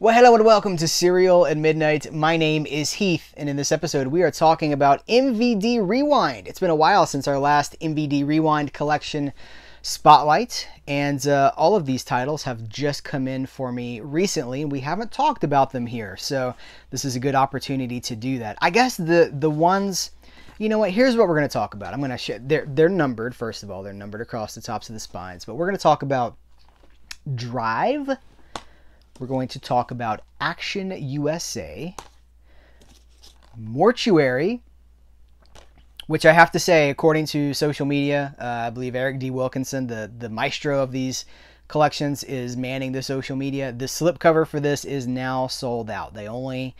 Well, hello and welcome to Cereal at Midnight. My name is Heath, and in this episode, we are talking about MVD Rewind. It's been a while since our last MVD Rewind collection spotlight, and uh, all of these titles have just come in for me recently, and we haven't talked about them here, so this is a good opportunity to do that. I guess the the ones, you know what? Here's what we're going to talk about. I'm going to share. They're they're numbered. First of all, they're numbered across the tops of the spines, but we're going to talk about Drive we're going to talk about Action USA, Mortuary, which I have to say, according to social media, uh, I believe Eric D. Wilkinson, the, the maestro of these collections, is manning the social media. The slipcover for this is now sold out. They only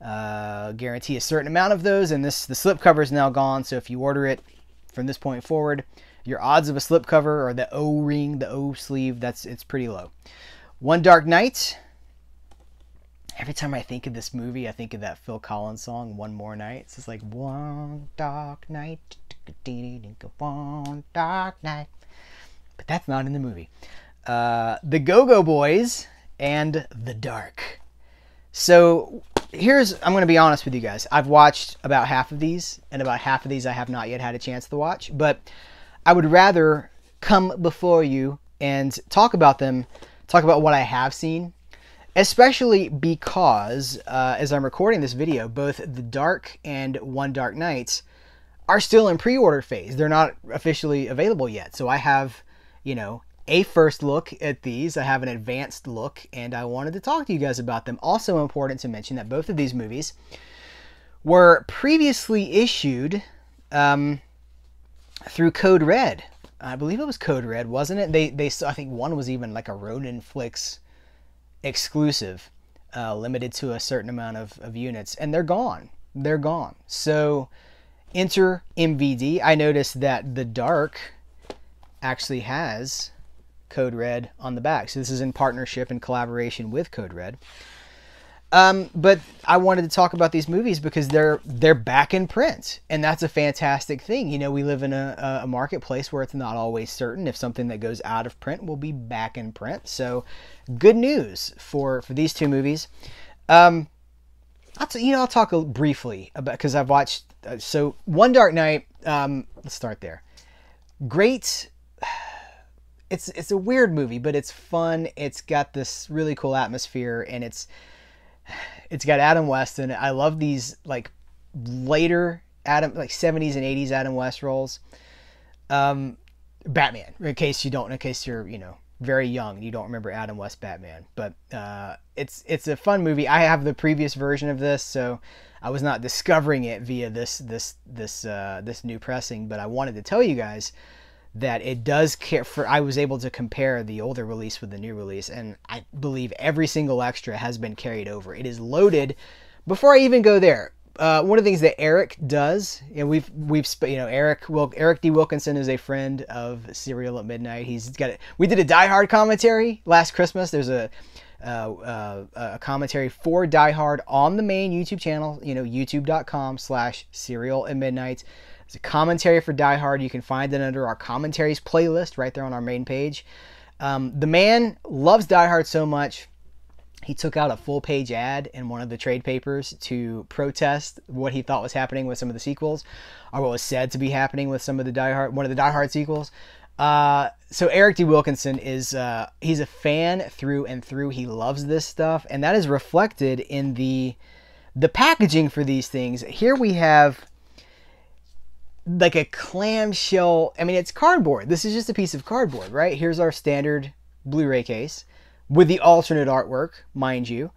uh, guarantee a certain amount of those, and this the slipcover is now gone. So if you order it from this point forward, your odds of a slipcover or the O ring, the O sleeve, that's it's pretty low. One Dark Night. Every time I think of this movie, I think of that Phil Collins song, One More Night. It's like, One Dark Night, One Dark Night. But that's not in the movie. Uh, the Go Go Boys and The Dark. So here's, I'm going to be honest with you guys. I've watched about half of these, and about half of these I have not yet had a chance to watch. But I would rather come before you and talk about them talk about what I have seen, especially because uh, as I'm recording this video, both The Dark and One Dark Nights are still in pre-order phase. They're not officially available yet. So I have, you know, a first look at these. I have an advanced look, and I wanted to talk to you guys about them. Also important to mention that both of these movies were previously issued um, through Code Red, I believe it was Code Red, wasn't it? They they I think one was even like a Ronin Flix exclusive, uh, limited to a certain amount of, of units, and they're gone. They're gone. So enter MVD. I noticed that the Dark actually has Code Red on the back. So this is in partnership and collaboration with Code Red. Um, but I wanted to talk about these movies because they're they're back in print, and that's a fantastic thing. You know, we live in a, a marketplace where it's not always certain if something that goes out of print will be back in print. So, good news for for these two movies. Um, I'll t- you know I'll talk briefly about because I've watched uh, so One Dark Night. Um, let's start there. Great. It's it's a weird movie, but it's fun. It's got this really cool atmosphere, and it's it's got Adam West in it. I love these like later Adam like 70s and 80s Adam West roles. Um, Batman, in case you don't, in case you're you know very young, and you don't remember Adam West Batman, but uh, it's it's a fun movie. I have the previous version of this, so I was not discovering it via this this this uh, this new pressing, but I wanted to tell you guys that it does care for I was able to compare the older release with the new release and I believe every single extra has been carried over. It is loaded before I even go there. Uh, one of the things that Eric does, and we've we've you know Eric Wil- Eric D Wilkinson is a friend of Cereal at Midnight. He's got it. We did a Die Hard commentary last Christmas. There's a uh, uh, a commentary for Die Hard on the main YouTube channel. You know YouTube.com/slash Cereal at Midnight. It's a commentary for Die Hard. You can find it under our commentaries playlist right there on our main page. Um, the man loves Die Hard so much, he took out a full page ad in one of the trade papers to protest what he thought was happening with some of the sequels, or what was said to be happening with some of the Die Hard, one of the Die Hard sequels. Uh, so Eric D. Wilkinson is uh, he's a fan through and through. He loves this stuff, and that is reflected in the the packaging for these things. Here we have like a clamshell. I mean, it's cardboard. This is just a piece of cardboard, right? Here's our standard Blu-ray case with the alternate artwork, mind you.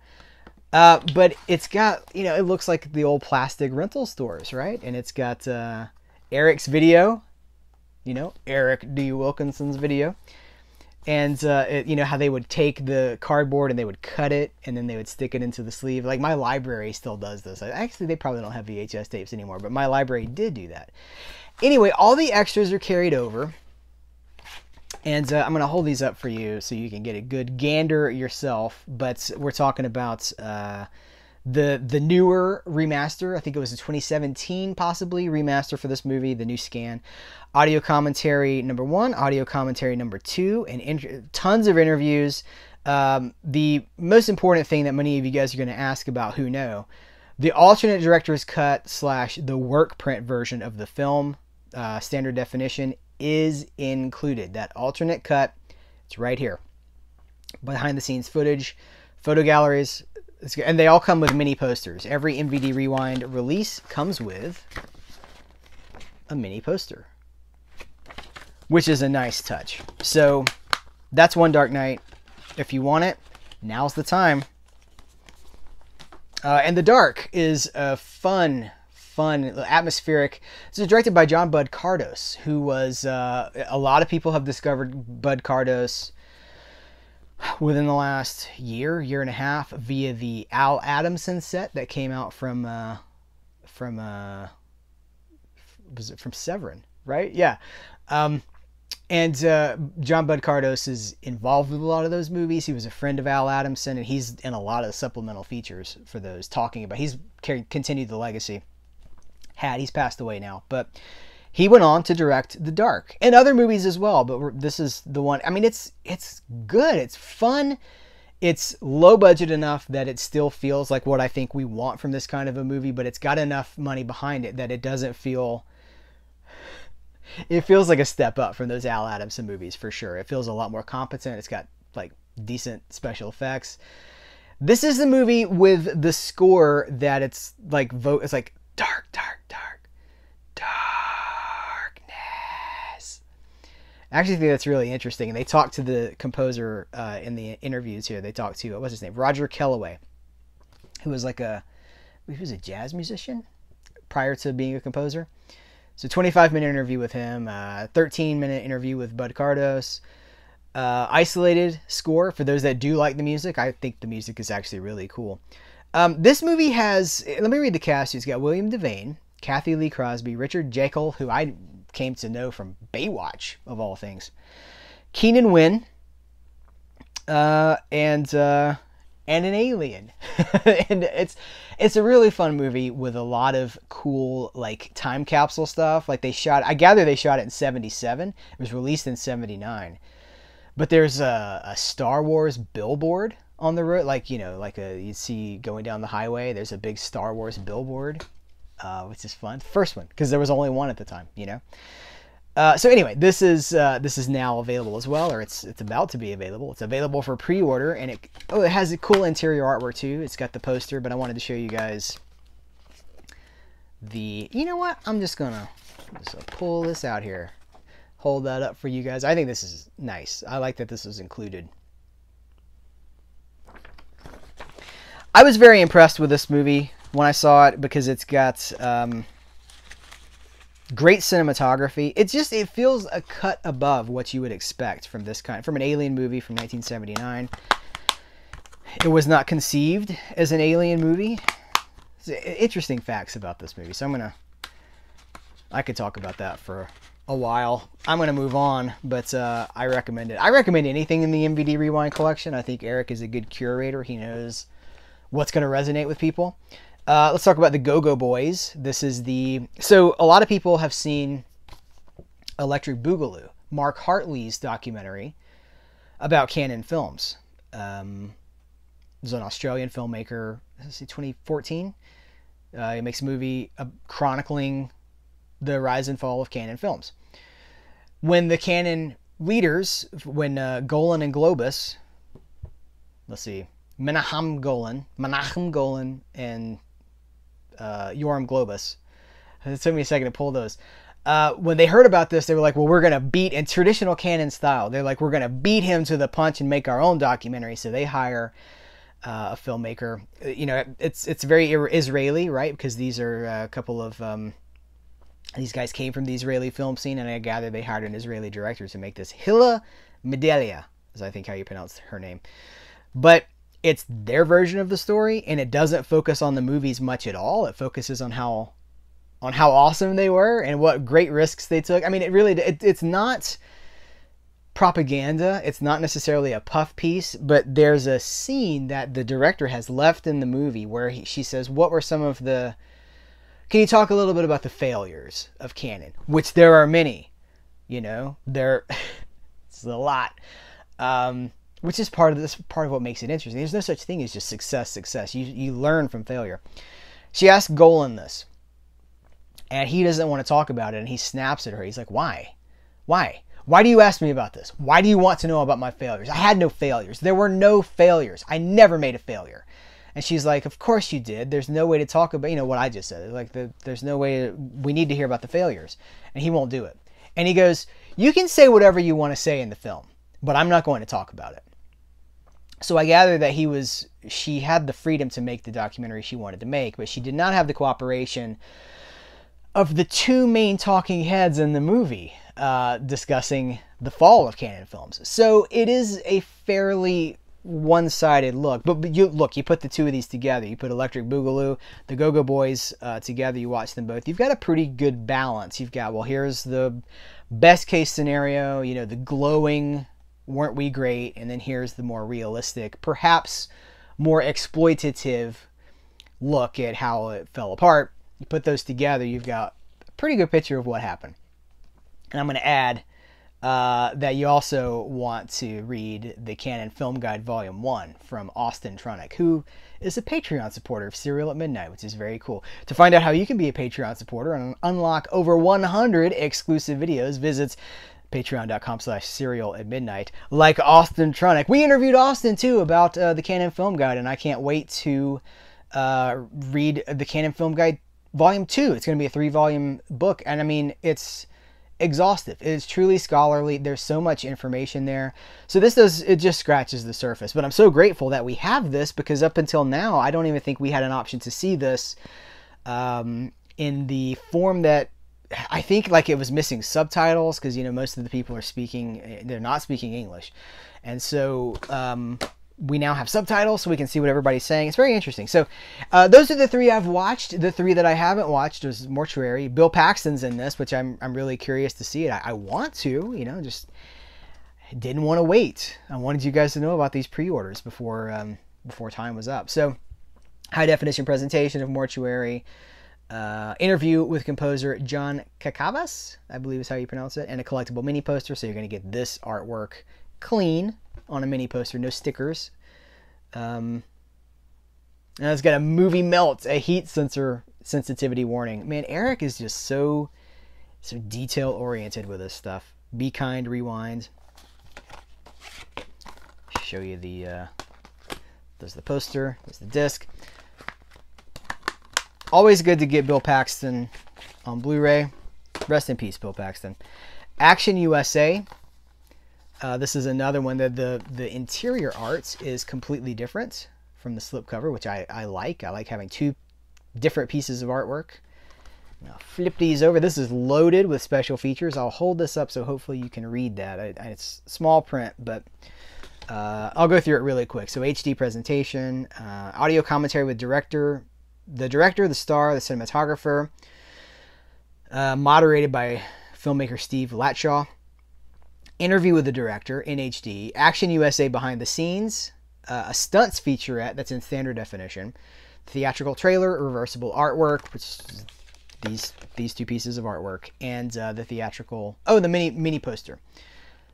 Uh, but it's got, you know, it looks like the old plastic rental stores, right? And it's got uh, Eric's video, you know, Eric D. Wilkinson's video and uh, it, you know how they would take the cardboard and they would cut it and then they would stick it into the sleeve. Like my library still does this. Actually they probably don't have vhs tapes anymore but my library did do that. Anyway all the extras are carried over and uh, i'm going to hold these up for you so you can get a good gander yourself but we're talking about uh, the the newer remaster. I think it was a 2017 possibly remaster for this movie, the new scan. Audio commentary number one, audio commentary number two, and in- tons of interviews. Um, the most important thing that many of you guys are going to ask about who know the alternate director's cut slash the work print version of the film uh, standard definition is included. That alternate cut, it's right here. Behind the scenes footage, photo galleries, and they all come with mini posters. Every MVD Rewind release comes with a mini poster, which is a nice touch. So that's one Dark Night. If you want it, now's the time. Uh, and The Dark is a fun, fun, atmospheric. This is directed by John Bud Cardos, who was uh, a lot of people have discovered Bud Cardos within the last year, year and a half, via the Al Adamson set that came out from uh, from uh, was it from Severin, right? Yeah. Um, and uh, John Bud Cardos is involved with a lot of those movies. He was a friend of Al Adamson, and he's in a lot of supplemental features for those, talking about. He's continued the legacy. Had he's passed away now, but he went on to direct The Dark and other movies as well. But this is the one. I mean, it's it's good. It's fun. It's low budget enough that it still feels like what I think we want from this kind of a movie, but it's got enough money behind it that it doesn't feel it feels like a step up from those Al Adamson movies for sure. It feels a lot more competent. It's got like decent special effects. This is the movie with the score that it's like vote. It's like dark, dark, dark, I actually think that's really interesting. And they talked to the composer uh, in the interviews here. They talked to what's his name, Roger Kellaway, who was like a he was a jazz musician prior to being a composer. So 25 minute interview with him, uh, 13 minute interview with Bud Cardos. Uh, isolated score for those that do like the music. I think the music is actually really cool. Um, this movie has, let me read the cast. It's got William Devane, Kathy Lee Crosby, Richard Jaeckel, who I came to know from Baywatch, of all things, Keenan Wynn, uh, and uh, and an alien. and it's it's a really fun movie with a lot of cool like time capsule stuff. Like they shot I gather they shot it in 77. It was released in 79. But there's a, a Star Wars billboard on the road like, you know, like a you see going down the highway, there's a big Star Wars billboard. Uh, which is fun. First one because there was only one at the time, you know. Uh, so anyway, this is uh, this is now available as well, or it's it's about to be available. It's available for pre-order, and it oh it has a cool interior artwork too. It's got the poster, but I wanted to show you guys the. You know what? I'm just gonna just pull this out here, hold that up for you guys. I think this is nice. I like that this was included. I was very impressed with this movie when I saw it because it's got. Um, great cinematography. It just it feels a cut above what you would expect from this kind from an alien movie from 1979. It was not conceived as an alien movie. Interesting facts about this movie. So I'm gonna I could talk about that for a while. I'm gonna move on, but uh, I recommend it. I recommend anything in the MVD Rewind collection. I think Eric is a good curator. He knows what's gonna resonate with people. Uh, let's talk about the Go Go Boys. This is the so a lot of people have seen Electric Boogaloo, Mark Hartley's documentary about Cannon Films. Um, is an Australian filmmaker. Let's see, 2014. Uh, he makes a movie uh, chronicling the rise and fall of Cannon Films. When the Cannon leaders, when uh, Golan and Globus, let's see, Menahem Golan, Menahem Golan, and uh, Yoram Globus. It took me a second to pull those. Uh, when they heard about this, they were like, "Well, we're gonna beat in traditional Cannon style. They're like, we're gonna beat him to the punch and make our own documentary." So they hire uh, a filmmaker. You know, it's it's very Israeli, right? Because these are a couple of um, these guys came from the Israeli film scene, and I gather they hired an Israeli director to make this. Hilla Medalia is I think how you pronounce her name, but it's their version of the story and it doesn't focus on the movies much at all. It focuses on how on how awesome they were and what great risks they took. I mean it really it, it's not propaganda. It's not necessarily a puff piece but there's a scene that the director has left in the movie where he, she says what were some of the can you talk a little bit about the failures of Cannon?" which there are many you know there it's a lot. Um, which is part of this part of what makes it interesting. There's no such thing as just success, success. You you learn from failure. She asked Golan this, and he doesn't want to talk about it, and he snaps at her. He's like, "Why? Why? Why do you ask me about this? Why do you want to know about my failures? I had no failures. There were no failures. I never made a failure." And she's like, "Of course you did. There's no way to talk about you know what I just said. Like the, there's no way. To, we need to hear about the failures." And he won't do it. And he goes, "You can say whatever you want to say in the film, but I'm not going to talk about it." So I gather that he was she had the freedom to make the documentary she wanted to make, but she did not have the cooperation of the two main talking heads in the movie uh, discussing the fall of Cannon films. So it is a fairly one-sided look. But, but, you look, you put the two of these together. You put Electric Boogaloo, the Go-Go Boys uh, together. You watch them both. You've got a pretty good balance. You've got well, here's the best case scenario. You know, the glowing weren't we great? And then here's the more realistic, perhaps more exploitative look at how it fell apart. You put those together, you've got a pretty good picture of what happened. And I'm going to add uh, that you also want to read the Cannon Film Guide Volume 1 from Austin Trunick, who is a Patreon supporter of Cereal at Midnight, which is very cool. To find out how you can be a Patreon supporter and unlock over 100 exclusive videos, visit patreon.com slash cereal at midnight. Like austin trunick we interviewed austin too about uh, the cannon film guide and i can't wait to uh, read the cannon film guide volume two. It's going to be a three volume book and i mean it's exhaustive. It is truly scholarly. There's so much information there. So this does it just scratches the surface but i'm so grateful that we have this because up until now i don't even think we had an option to see this um, in the form that I think like it was missing subtitles because you know most of the people are speaking they're not speaking English, and so um, we now have subtitles so we can see what everybody's saying. It's very interesting. So uh, those are the three I've watched. The three that I haven't watched was Mortuary. Bill Paxton's in this, which I'm I'm really curious to see it. I, I want to, you know, just didn't want to wait. I wanted you guys to know about these pre-orders before um, before time was up. So high definition presentation of Mortuary uh, interview with composer John Cacavas, I believe is how you pronounce it, and a collectible mini poster. So you're going to get this artwork clean on a mini poster, no stickers. Um, and it's got a movie melt, a heat sensor sensitivity warning. Man, Eric is just so so detail oriented with this stuff. Be kind, rewind. Show you the uh, there's the poster, there's the disc always good to get Bill Paxton on Blu-ray. Rest in peace, Bill Paxton. Action USA. Uh, this is another one that the the interior art is completely different from the slipcover, which I, I like. I like having two different pieces of artwork. Now flip these over. This is loaded with special features. I'll hold this up so hopefully you can read that. I, I, it's small print, but uh, I'll go through it really quick. So HD presentation, uh, audio commentary with director the director, the star, the cinematographer, uh, moderated by filmmaker Steve Latshaw. Interview with the director in HD, Action USA behind the scenes, uh, a stunts featurette that's in standard definition, theatrical trailer, reversible artwork, which these these two pieces of artwork, and uh, the theatrical oh the mini mini poster.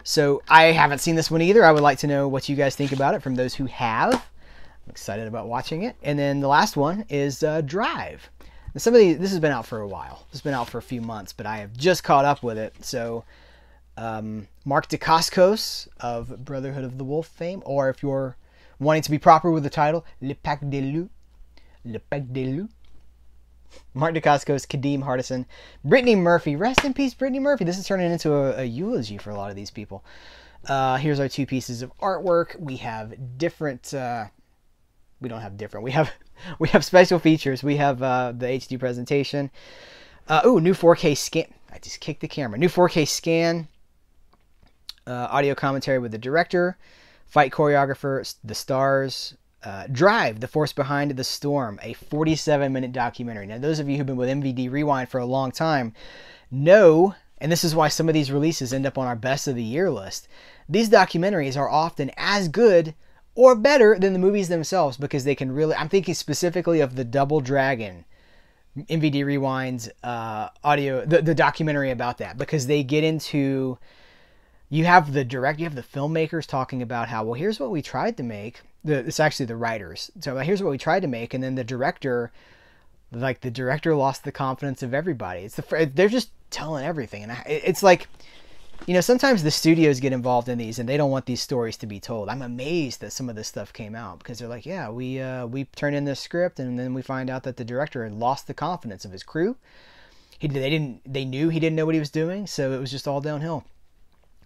So I haven't seen this one either. I would like to know what you guys think about it from those who have. I'm excited about watching it. And then the last one is uh, Drive. Now, some of these, this has been out for a while. This has been out for a few months, but I have just caught up with it. So, um, Marc Dacascos of Brotherhood of the Wolf fame, or if you're wanting to be proper with the title, Le Pack de Loup. Le Pack de Loup. Marc Dacascos, Kadeem Hardison, Brittany Murphy. Rest in peace, Brittany Murphy. This is turning into a, a eulogy for a lot of these people. Uh, here's our two pieces of artwork. We have different. Uh, we don't have different. We have we have special features. We have uh, the HD presentation. Uh, oh, new 4K scan. I just kicked the camera. New 4K scan. Uh, audio commentary with the director, fight choreographer, the stars. Uh, Drive, The Force Behind the Storm, a 47 minute documentary. Now, those of you who've been with MVD Rewind for a long time know, and this is why some of these releases end up on our best of the year list, these documentaries are often as good or better than the movies themselves because they can really. I'm thinking specifically of the Double Dragon MVD Rewind's uh, audio, the, the documentary about that because they get into you have the direct, you have the filmmakers talking about how well here's what we tried to make. The, it's actually the writers. So here's what we tried to make, and then the director, like the director, lost the confidence of everybody. It's the they're just telling everything, and it's like you know, sometimes the studios get involved in these and they don't want these stories to be told. I'm amazed that some of this stuff came out because they're like, yeah, we uh, we turn in this script and then we find out that the director had lost the confidence of his crew. He they didn't they knew he didn't know what he was doing, so it was just all downhill.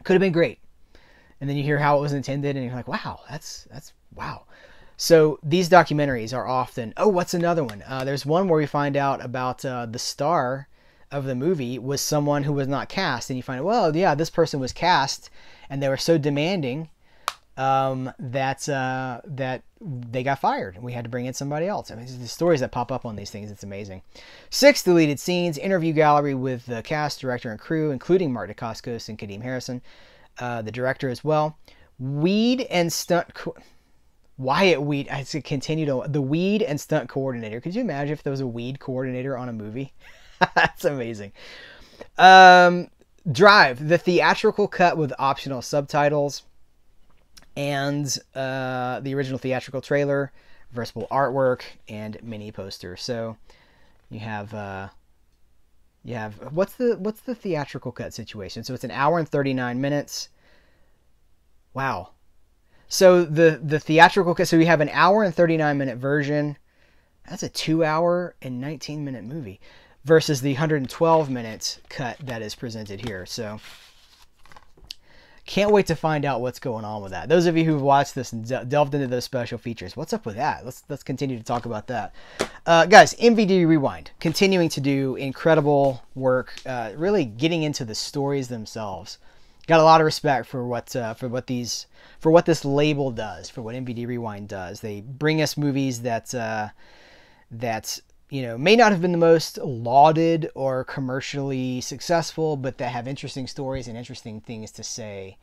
Could have been great. And then you hear how it was intended and you're like, wow, that's that's wow. So these documentaries are often, oh, what's another one? Uh, there's one where we find out about uh, the star of the movie was someone who was not cast, and you find, well, yeah, this person was cast, and they were so demanding um, that uh, that they got fired, and we had to bring in somebody else. I mean, the stories that pop up on these things, it's amazing. Six deleted scenes, interview gallery with the cast, director, and crew, including Marc Dacascos and Kadeem Hardison, uh, the director as well. Weed and stunt. Co- Wyatt Weed, I continue to the weed and stunt coordinator. Could you imagine if there was a weed coordinator on a movie? That's amazing. Um, Drive, the theatrical cut with optional subtitles, and uh, the original theatrical trailer, reversible artwork, and mini poster. So you have uh, you have what's the what's the theatrical cut situation? So it's an hour and thirty nine minutes. Wow. So the the theatrical cut. So we have an hour and thirty nine minute version. That's a two hour and nineteen minute movie versus the 112 minutes cut that is presented here. So can't wait to find out what's going on with that. Those of you who've watched this and delved into those special features, what's up with that? Let's let's continue to talk about that, uh, guys. MVD Rewind continuing to do incredible work, uh, really getting into the stories themselves. Got a lot of respect for what uh, for what these for what this label does, for what MVD Rewind does. They bring us movies that uh, that you know, may not have been the most lauded or commercially successful, but that have interesting stories and interesting things to say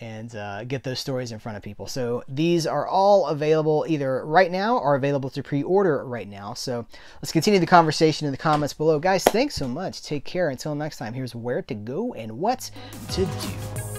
and uh, get those stories in front of people. So these are all available either right now or available to pre order right now. So let's continue the conversation in the comments below. Guys, thanks so much. Take care. Until next time, here's where to go and what to do.